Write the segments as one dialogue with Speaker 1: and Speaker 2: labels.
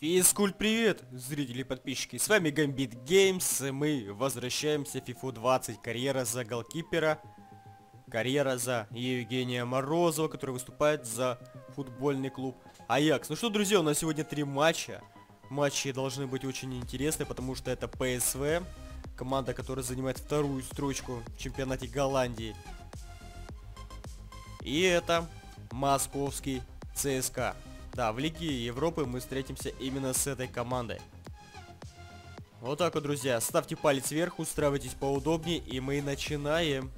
Speaker 1: Физкульт, привет, зрители и подписчики, с вами Гамбит Геймс, и мы возвращаемся в FIFA 20, карьера за голкипера, карьера за Евгения Морозова, который выступает за футбольный клуб Аякс. Ну что, друзья, у нас сегодня три матча, матчи должны быть очень интересны, потому что это ПСВ, команда, которая занимает вторую строчку в чемпионате Голландии, и это московский ЦСКА. Да, в Лиге Европы мы встретимся именно с этой командой. Вот так вот, друзья. Ставьте палец вверх, устраивайтесь поудобнее, и мы начинаем.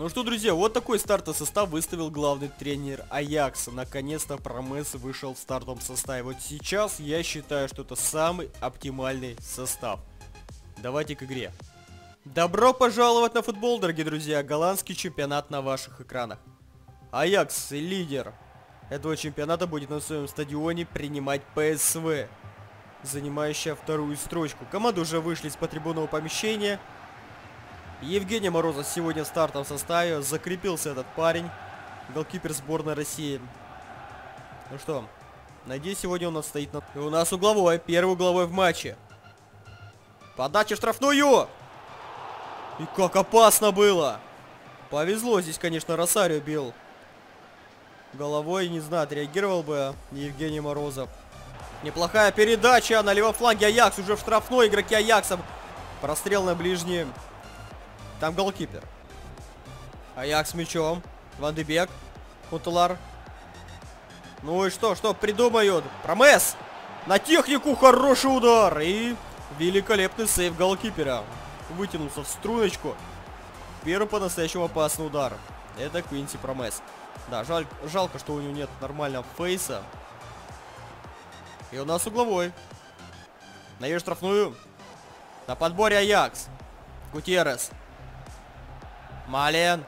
Speaker 1: Ну что, друзья, вот такой стартовый состав выставил главный тренер Аякса. Наконец-то Промес вышел в стартовом составе. Вот сейчас я считаю, что это самый оптимальный состав. Давайте к игре. Добро пожаловать на футбол, дорогие друзья. Голландский чемпионат на ваших экранах. Аякс, лидер этого чемпионата, будет на своем стадионе принимать ПСВ, занимающая вторую строчку. Команды уже вышли из потрибунного помещения. Евгений Морозов сегодня в стартовом составе. Закрепился этот парень. Голкипер сборной России. Ну что, надеюсь, сегодня у нас стоит на... И у нас угловой. Первый угловой в матче. Подача штрафную! И как опасно было! Повезло здесь, конечно, Росарио бил. Головой, не знаю, отреагировал бы Евгений Морозов. Неплохая передача на левом фланге. Аякс уже в штрафной. Игроки Аякса. Прострел на ближнем. Там голкипер. Аякс мячом. Ван Дебек. Хутелар. Ну и что, что придумают? Промес! На технику хороший удар. И великолепный сейв голкипера. Вытянулся в струночку. Первый по-настоящему опасный удар. Это Квинси Промес. Да, жаль, жалко, что у него нет нормального фейса. И у нас угловой. На ее штрафную. На подборе Аякс. Гутьеррес. Мален.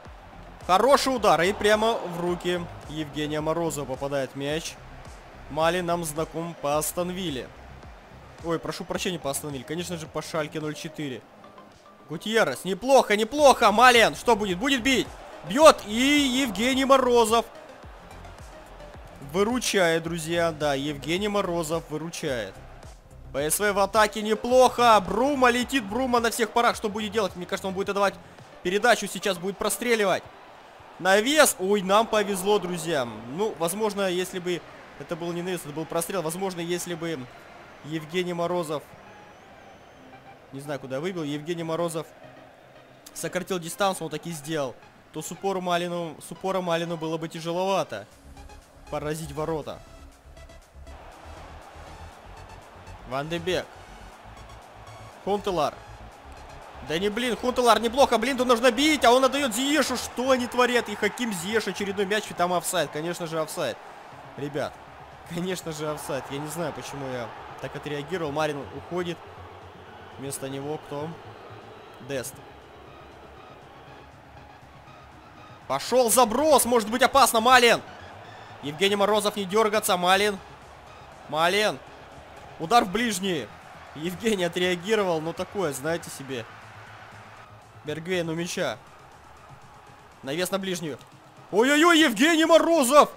Speaker 1: Хороший удар. И прямо в руки Евгения Морозова попадает мяч. Малин нам знаком по Астонвилле. Ой, прошу прощения по Астонвилле. Конечно же, по Шальке 04. Гутьеррес. Неплохо, неплохо. Мален. Что будет? Будет бить. Бьет. И Евгений Морозов. Выручает, друзья. Да, Евгений Морозов выручает. ПСВ в атаке неплохо. Брума летит. Брума на всех парах. Что будет делать? Мне кажется, он будет отдавать Передачу сейчас будет простреливать. Навес. Ой, нам повезло, друзья. Ну, возможно, если бы это был не навес, это был прострел. Возможно, если бы Евгений Морозов... Не знаю, куда выбил. Евгений Морозов сократил дистанцию, он так и сделал. То с упором Малину, с упором Малину было бы тяжеловато поразить ворота. Ван де Бек. Хунтелар. Да не, блин, Хунтелар неплохо, блин, тут нужно бить, а он отдает Зиешу. Что они творят? И Хаким Зиеш очередной мяч, и там офсайд. Конечно же, офсайд. Ребят, конечно же, офсайд. Я не знаю, почему я так отреагировал. Марин уходит. Вместо него кто? Дест. Пошел заброс, может быть опасно, Малин. Евгений Морозов не дергаться, Малин. Малин. Удар в ближний. Евгений отреагировал, но такое, знаете себе. Бергвейн у мяча. Навес на ближнюю. Ой-ой-ой, Евгений Морозов!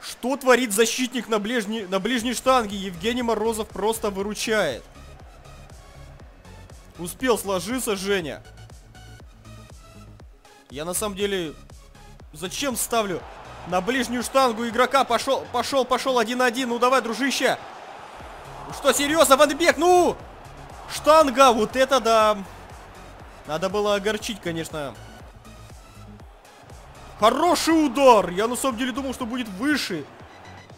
Speaker 1: Что творит защитник на, ближней, на ближней штанге? Евгений Морозов просто выручает. Успел сложиться, Женя. Я на самом деле... Зачем ставлю на ближнюю штангу игрока? Пошел, пошел, пошел, один на один. Ну давай, дружище. Что, серьезно, Ванбек? Ну! Штанга, вот это да. Надо было огорчить, конечно. Хороший удар! Я на самом деле думал, что будет выше.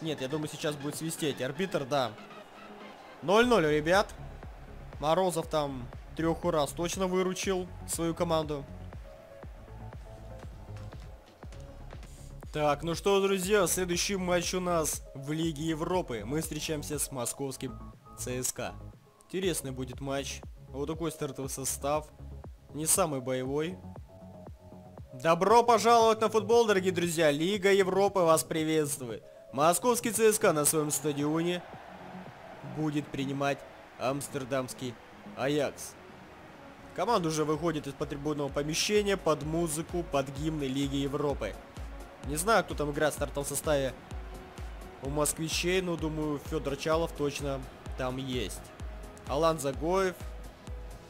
Speaker 1: Нет, я думаю, сейчас будет свистеть. Арбитр, да. 0-0, ребят. Морозов там треху раз точно выручил свою команду. Так, ну что, друзья, следующий матч у нас в Лиге Европы. Мы встречаемся с московским ЦСКА. Интересный будет матч. Вот такой стартовый состав не самый боевой. Добро пожаловать на футбол, дорогие друзья. Лига Европы вас приветствует. Московский ЦСКА на своем стадионе будет принимать амстердамский Аякс. Команда уже выходит из потребуемого помещения под музыку, под гимны Лиги Европы. Не знаю, кто там играет в стартовом составе у москвичей, но думаю, Федор Чалов точно там есть. Алан Загоев,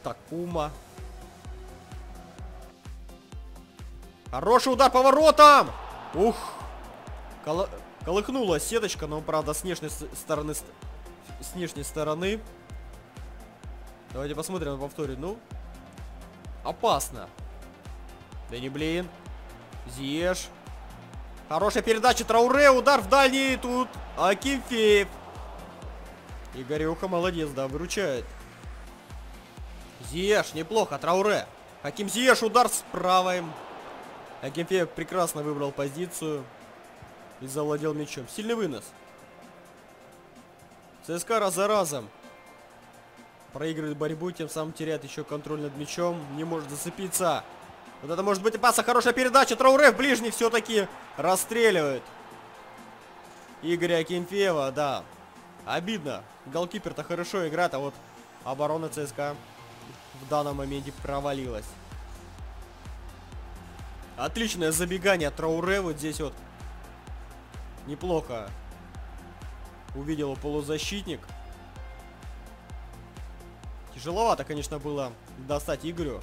Speaker 1: Такума. Хороший удар по воротам! Ух! Кол колыхнула сеточка, но, правда, с внешней стороны... С внешней стороны. Давайте посмотрим на повторе. Ну, опасно. Да не блин. Зiyech. Хорошая передача Трауре, удар в дальний тут. Акинфеев. Игорюха молодец, да, выручает. Зиеш, неплохо, Трауре. Хаким Зиеш, удар с правой. Акинфеев прекрасно выбрал позицию. И завладел мячом. Сильный вынос. ЦСКА раз за разом. Проигрывает борьбу, тем самым теряет еще контроль над мячом. Не может зацепиться. Вот это может быть опасно. Хорошая передача. Трауре в ближний все-таки расстреливает. Игоря Акинфеева, да. Обидно. Голкипер-то хорошо играет, а вот оборона ЦСКА в данном моменте провалилась. Отличное забегание Трауре вот здесь вот. Неплохо. Увидел полузащитник. Тяжеловато, конечно, было достать Игорю.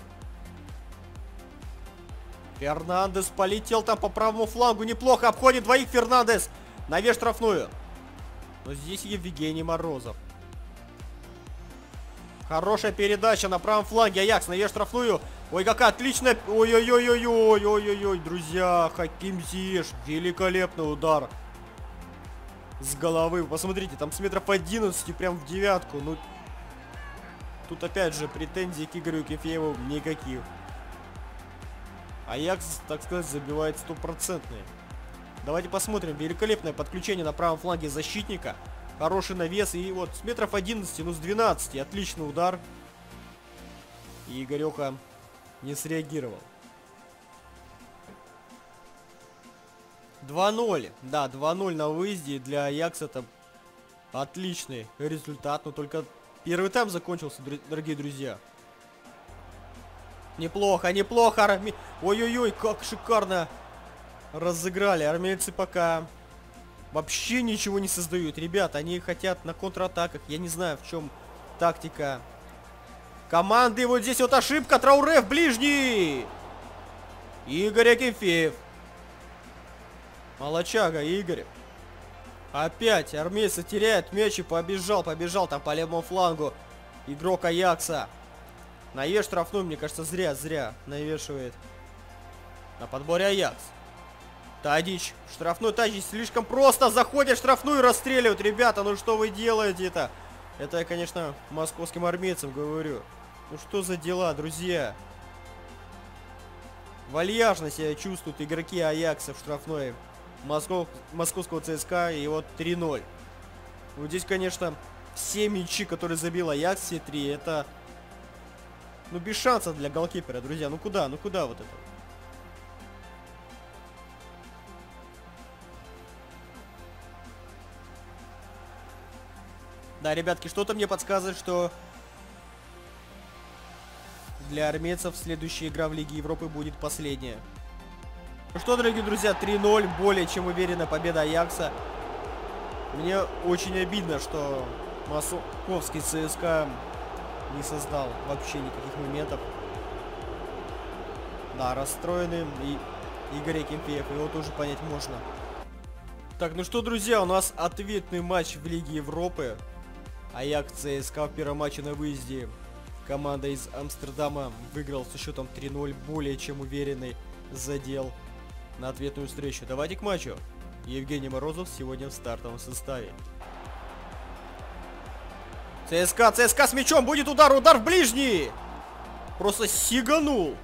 Speaker 1: Фернандес полетел там по правому флангу. Неплохо обходит двоих Фернандес. Навеш штрафную. Но здесь Евгений Морозов. Хорошая передача на правом фланге. Аякс навеш штрафную. Ой, какая отличная... Ой-ой-ой-ой-ой-ой-ой, друзья. Хаким Зиш. Великолепный удар. С головы. Посмотрите, там с метров 11 прям в девятку. Ну, тут опять же претензий к Игорю Кефееву никаких. Аякс, так сказать, забивает стопроцентные. Давайте посмотрим. Великолепное подключение на правом фланге защитника. Хороший навес. И вот с метров 11, ну с 12. Отличный удар. И Игореха не среагировал. 2-0. Да, 2-0 на выезде. Для Аякса это отличный результат. Но только первый тайм закончился, дорогие друзья. Неплохо, неплохо. Арми... Ой-ой-ой, как шикарно разыграли. Армейцы пока вообще ничего не создают. Ребят, они хотят на контратаках. Я не знаю, в чем тактика команды. Вот здесь вот ошибка. Трауре в ближний. Игорь Акинфеев. Молочага, Игорь. Опять армейцы теряют мяч и побежал, побежал там по левому флангу. Игрок Аякса. Навеш штрафную, мне кажется, зря, зря навешивает. На подборе Аякс. Тадич. Штрафной Тадич слишком просто заходит в штрафную и расстреливают. Ребята, ну что вы делаете это? Это я, конечно, московским армейцам говорю. Ну что за дела, друзья? Вальяжно себя чувствуют игроки Аякса в штрафной Москов... московского ЦСКА. И вот 3-0. Вот здесь, конечно, все мячи, которые забил Аякс, все три, это... Ну, без шансов для голкипера, друзья. Ну куда, ну куда вот это? Да, ребятки, что-то мне подсказывает, что для армейцев следующая игра в Лиге Европы будет последняя. Ну что, дорогие друзья, 3-0, более чем уверенная победа Аякса. Мне очень обидно, что московский ЦСКА не создал вообще никаких моментов. Да, расстроенный и Игорь Кемпеев, его тоже понять можно. Так, ну что, друзья, у нас ответный матч в Лиге Европы. Аякс ЦСКА в первом матче на выезде. Команда из Амстердама выиграл со счетом 3-0, более чем уверенный задел на ответную встречу. Давайте к матчу. Евгений Морозов сегодня в стартовом составе. ЦСКА, ЦСКА с мячом, будет удар, удар в ближний! Просто сиганул.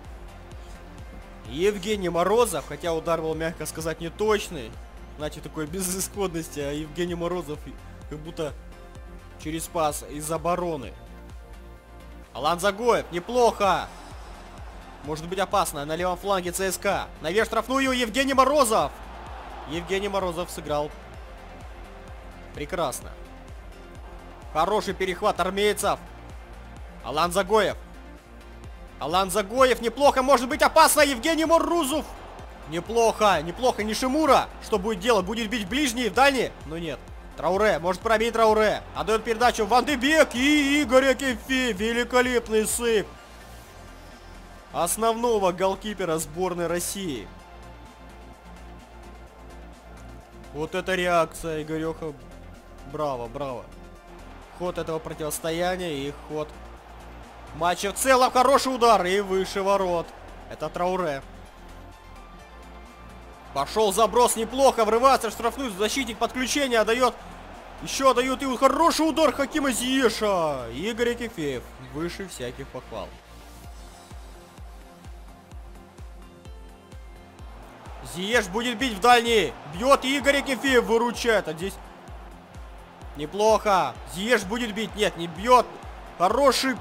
Speaker 1: Евгений Морозов, хотя удар был, мягко сказать, не точный. Значит, такой безысходности, а Евгений Морозов как будто через пас из обороны. Алан Загоев, неплохо. Может быть опасно. На левом фланге ЦСКА. Наверх штрафную Евгений Морозов. Евгений Морозов сыграл прекрасно. Хороший перехват армейцев. Алан Загоев. Алан Загоев, неплохо, может быть опасно, Евгений Морозов. Неплохо, неплохо, Нишимура. Что будет делать? Будет бить в ближние, в дальние? Но нет. Трауре, может пробить Трауре. Отдает передачу Ван Дебек и Игорь Акинфеев. Великолепный сейв. Основного голкипера сборной России. Вот это реакция, Игореха. Браво, браво. Ход этого противостояния и ход матча в целом. Хороший удар и выше ворот. Это Трауре. Пошел заброс неплохо, врывается в штрафную, защитник подключения отдает. Еще отдает и хороший удар Хакима Зиеша. Игорь Кефеев. Выше всяких похвал. Зиеш будет бить в дальний. Бьет Игорь Кефеев, выручает. А здесь неплохо. Зиеш будет бить. Нет, не бьет. Хороший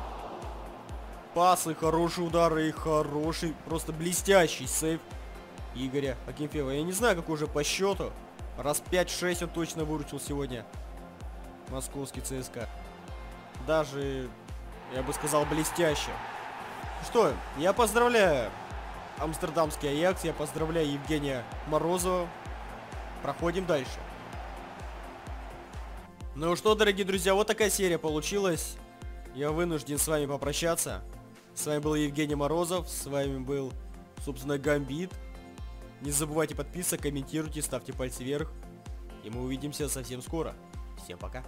Speaker 1: пасы, хорошие удары и хороший, просто блестящий сейв Игоря Акинфеева. Я не знаю, какой уже по счету. Раз 5-6 он точно выручил сегодня. Московский ЦСКА. Даже, я бы сказал, блестяще. Что, я поздравляю Амстердамский Аякс, я поздравляю Евгения Морозова. Проходим дальше. Ну что, дорогие друзья, вот такая серия получилась. Я вынужден с вами попрощаться. С вами был Евгений Морозов, с вами был, собственно, Гамбит. Не забывайте подписываться, комментируйте, ставьте пальцы вверх. И мы увидимся совсем скоро. Всем пока.